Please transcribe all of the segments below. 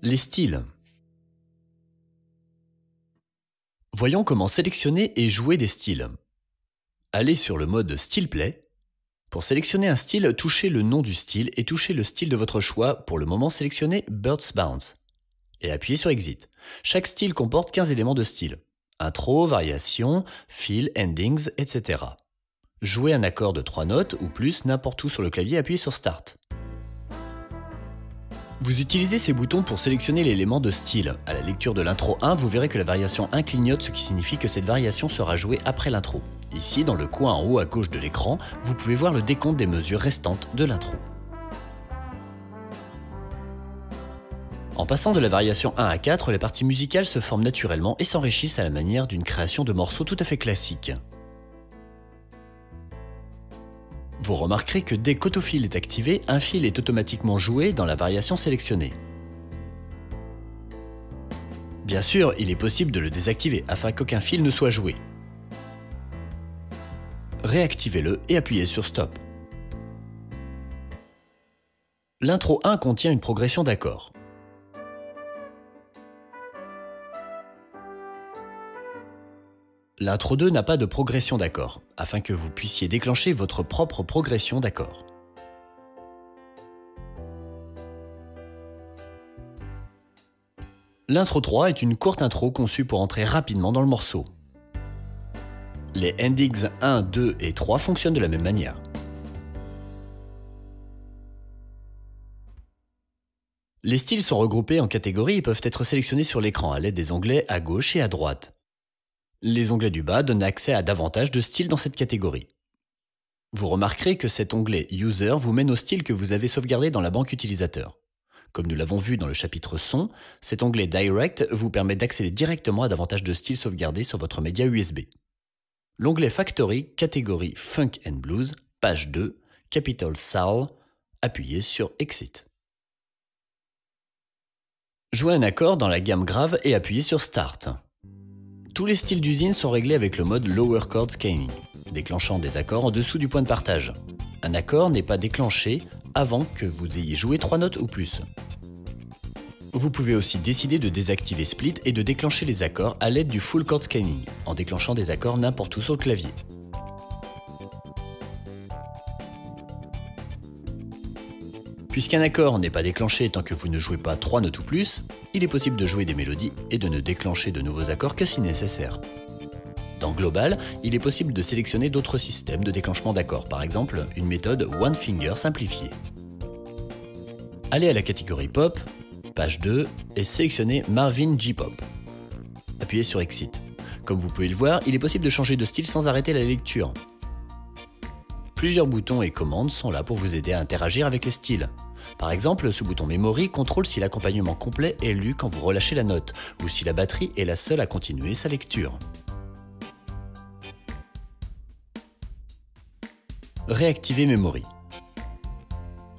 Les styles. Voyons comment sélectionner et jouer des styles. Allez sur le mode Style Play. Pour sélectionner un style, touchez le nom du style et touchez le style de votre choix. Pour le moment, sélectionnez Birds Bounce. Et appuyez sur Exit. Chaque style comporte 15 éléments de style. Intro, variation, fill, endings, etc. Jouez un accord de 3 notes ou plus n'importe où sur le clavier, appuyez sur Start. Vous utilisez ces boutons pour sélectionner l'élément de style. À la lecture de l'intro 1, vous verrez que la variation 1 clignote, ce qui signifie que cette variation sera jouée après l'intro. Ici, dans le coin en haut à gauche de l'écran, vous pouvez voir le décompte des mesures restantes de l'intro. En passant de la variation 1 à 4, les parties musicales se forment naturellement et s'enrichissent à la manière d'une création de morceaux tout à fait classique. Vous remarquerez que dès qu'autofil est activé, un fil est automatiquement joué dans la variation sélectionnée. Bien sûr, il est possible de le désactiver afin qu'aucun fil ne soit joué. Réactivez-le et appuyez sur Stop. L'intro 1 contient une progression d'accords. L'intro 2 n'a pas de progression d'accords, afin que vous puissiez déclencher votre propre progression d'accords. L'intro 3 est une courte intro conçue pour entrer rapidement dans le morceau. Les endings 1, 2 et 3 fonctionnent de la même manière. Les styles sont regroupés en catégories et peuvent être sélectionnés sur l'écran à l'aide des onglets à gauche et à droite. Les onglets du bas donnent accès à davantage de styles dans cette catégorie. Vous remarquerez que cet onglet User vous mène au style que vous avez sauvegardé dans la banque utilisateur. Comme nous l'avons vu dans le chapitre son, cet onglet Direct vous permet d'accéder directement à davantage de styles sauvegardés sur votre média USB. L'onglet Factory, catégorie Funk and Blues, page 2, Capital Soul, appuyez sur Exit. Jouez un accord dans la gamme grave et appuyez sur Start. Tous les styles d'usine sont réglés avec le mode Lower Chord Scaling, déclenchant des accords en dessous du point de partage. Un accord n'est pas déclenché avant que vous ayez joué 3 notes ou plus. Vous pouvez aussi décider de désactiver Split et de déclencher les accords à l'aide du Full Chord Scaling, en déclenchant des accords n'importe où sur le clavier. Puisqu'un accord n'est pas déclenché tant que vous ne jouez pas 3 notes ou plus, il est possible de jouer des mélodies et de ne déclencher de nouveaux accords que si nécessaire. Dans Global, il est possible de sélectionner d'autres systèmes de déclenchement d'accords, par exemple une méthode One Finger simplifiée. Allez à la catégorie Pop, page 2, et sélectionnez Marvin G-Pop. Appuyez sur Exit. Comme vous pouvez le voir, il est possible de changer de style sans arrêter la lecture. Plusieurs boutons et commandes sont là pour vous aider à interagir avec les styles. Par exemple, ce bouton Memory contrôle si l'accompagnement complet est lu quand vous relâchez la note, ou si la batterie est la seule à continuer sa lecture. Réactiver Memory.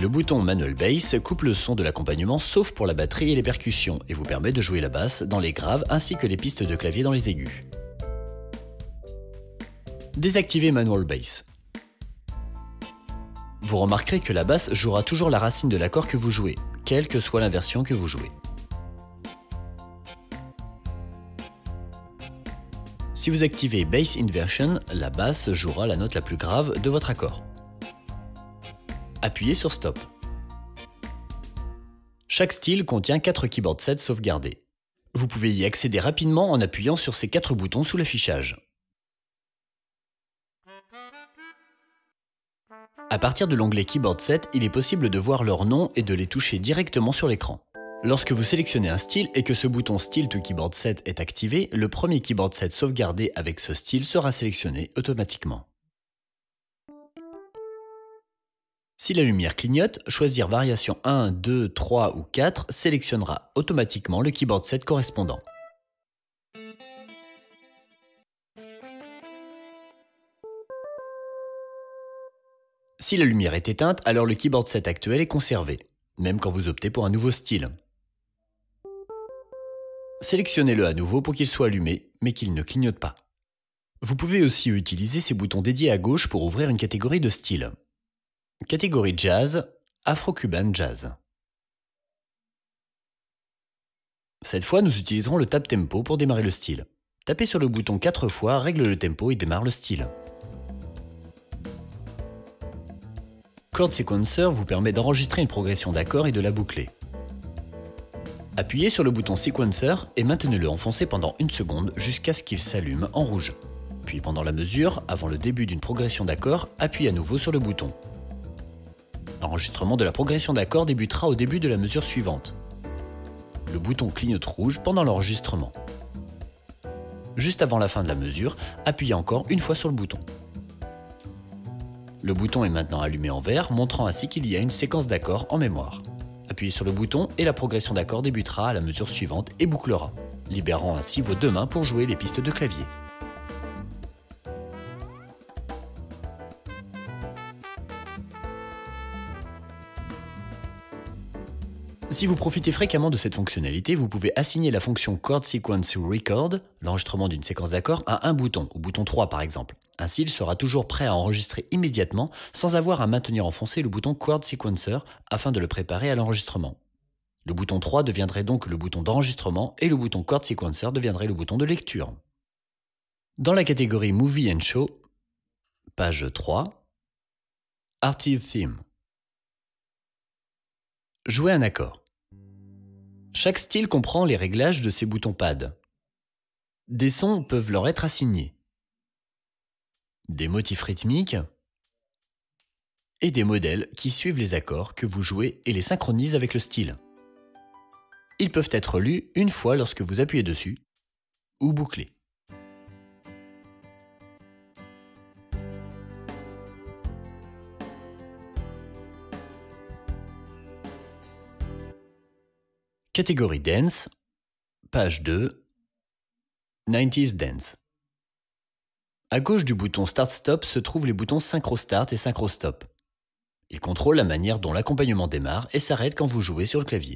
Le bouton Manual Bass coupe le son de l'accompagnement sauf pour la batterie et les percussions et vous permet de jouer la basse dans les graves ainsi que les pistes de clavier dans les aigus. Désactiver Manual Bass. Vous remarquerez que la basse jouera toujours la racine de l'accord que vous jouez, quelle que soit l'inversion que vous jouez. Si vous activez Bass Inversion, la basse jouera la note la plus grave de votre accord. Appuyez sur Stop. Chaque style contient 4 keyboard sets sauvegardés. Vous pouvez y accéder rapidement en appuyant sur ces 4 boutons sous l'affichage. À partir de l'onglet Keyboard Set, il est possible de voir leur nom et de les toucher directement sur l'écran. Lorsque vous sélectionnez un style et que ce bouton Style to Keyboard Set est activé, le premier keyboard set sauvegardé avec ce style sera sélectionné automatiquement. Si la lumière clignote, choisir variation 1, 2, 3 ou 4 sélectionnera automatiquement le keyboard set correspondant. Si la lumière est éteinte, alors le keyboard set actuel est conservé, même quand vous optez pour un nouveau style. Sélectionnez-le à nouveau pour qu'il soit allumé, mais qu'il ne clignote pas. Vous pouvez aussi utiliser ces boutons dédiés à gauche pour ouvrir une catégorie de style. Catégorie Jazz, Afro-Cuban Jazz. Cette fois, nous utiliserons le Tap Tempo pour démarrer le style. Tapez sur le bouton 4 fois, règle le tempo et démarre le style. Chord Sequencer vous permet d'enregistrer une progression d'accords et de la boucler. Appuyez sur le bouton Sequencer et maintenez-le enfoncé pendant une seconde jusqu'à ce qu'il s'allume en rouge. Puis pendant la mesure, avant le début d'une progression d'accords, appuyez à nouveau sur le bouton. L'enregistrement de la progression d'accords débutera au début de la mesure suivante. Le bouton clignote rouge pendant l'enregistrement. Juste avant la fin de la mesure, appuyez encore une fois sur le bouton. Le bouton est maintenant allumé en vert, montrant ainsi qu'il y a une séquence d'accords en mémoire. Appuyez sur le bouton et la progression d'accords débutera à la mesure suivante et bouclera, libérant ainsi vos deux mains pour jouer les pistes de clavier. Si vous profitez fréquemment de cette fonctionnalité, vous pouvez assigner la fonction Chord Sequence Record, l'enregistrement d'une séquence d'accords, à un bouton, au bouton 3 par exemple. Ainsi, il sera toujours prêt à enregistrer immédiatement sans avoir à maintenir enfoncé le bouton Chord Sequencer afin de le préparer à l'enregistrement. Le bouton 3 deviendrait donc le bouton d'enregistrement et le bouton Chord Sequencer deviendrait le bouton de lecture. Dans la catégorie Movie and Show, page 3, Artist Theme. Jouer un accord. Chaque style comprend les réglages de ses boutons pad. Des sons peuvent leur être assignés. Des motifs rythmiques et des modèles qui suivent les accords que vous jouez et les synchronisent avec le style. Ils peuvent être lus une fois lorsque vous appuyez dessus ou bouclés. Catégorie Dance, page 2, 90s Dance. À gauche du bouton Start Stop se trouvent les boutons Synchro Start et Synchro Stop. Ils contrôlent la manière dont l'accompagnement démarre et s'arrête quand vous jouez sur le clavier.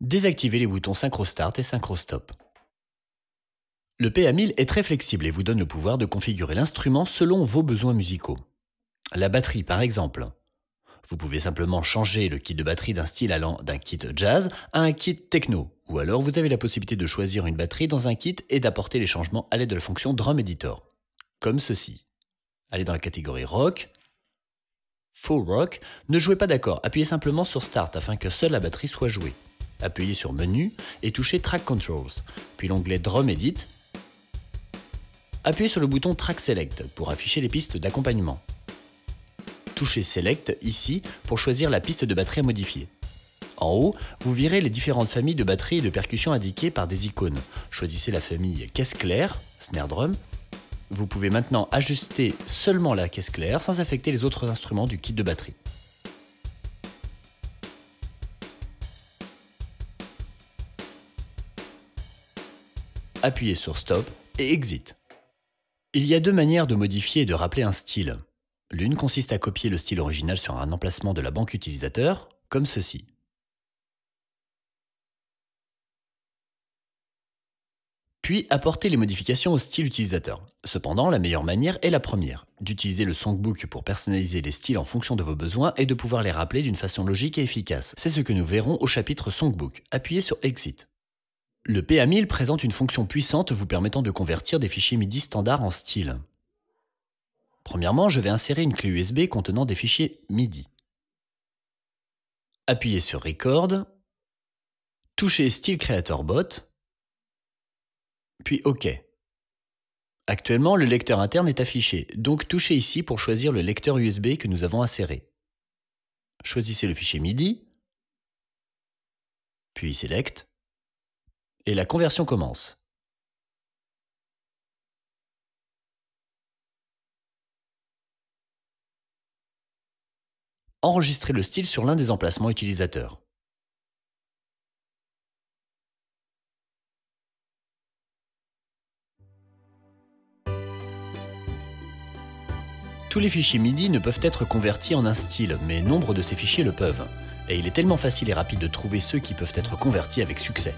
Désactivez les boutons Synchro Start et Synchro Stop. Le PA1000 est très flexible et vous donne le pouvoir de configurer l'instrument selon vos besoins musicaux. La batterie par exemple. Vous pouvez simplement changer le kit de batterie d'un style allant d'un kit jazz à un kit techno, ou alors vous avez la possibilité de choisir une batterie dans un kit et d'apporter les changements à l'aide de la fonction Drum Editor, comme ceci. Allez dans la catégorie rock, Full Rock, ne jouez pas d'accord, appuyez simplement sur Start afin que seule la batterie soit jouée. Appuyez sur Menu et touchez Track Controls, puis l'onglet Drum Edit Appuyez sur le bouton Track Select pour afficher les pistes d'accompagnement. Touchez Select ici pour choisir la piste de batterie à modifier. En haut, vous verrez les différentes familles de batteries et de percussions indiquées par des icônes. Choisissez la famille caisse claire, snare drum. Vous pouvez maintenant ajuster seulement la caisse claire sans affecter les autres instruments du kit de batterie. Appuyez sur Stop et Exit. Il y a deux manières de modifier et de rappeler un style. L'une consiste à copier le style original sur un emplacement de la banque utilisateur, comme ceci. Puis apporter les modifications au style utilisateur. Cependant, la meilleure manière est la première, d'utiliser le Songbook pour personnaliser les styles en fonction de vos besoins et de pouvoir les rappeler d'une façon logique et efficace. C'est ce que nous verrons au chapitre Songbook. Appuyez sur Exit. Le PA1000 présente une fonction puissante vous permettant de convertir des fichiers MIDI standards en style. Premièrement, je vais insérer une clé USB contenant des fichiers MIDI. Appuyez sur Record, touchez Style Creator Bot, puis OK. Actuellement, le lecteur interne est affiché, donc touchez ici pour choisir le lecteur USB que nous avons inséré. Choisissez le fichier MIDI, puis Select, et la conversion commence. Enregistrez le style sur l'un des emplacements utilisateurs. Tous les fichiers MIDI ne peuvent être convertis en un style, mais nombre de ces fichiers le peuvent. Et il est tellement facile et rapide de trouver ceux qui peuvent être convertis avec succès.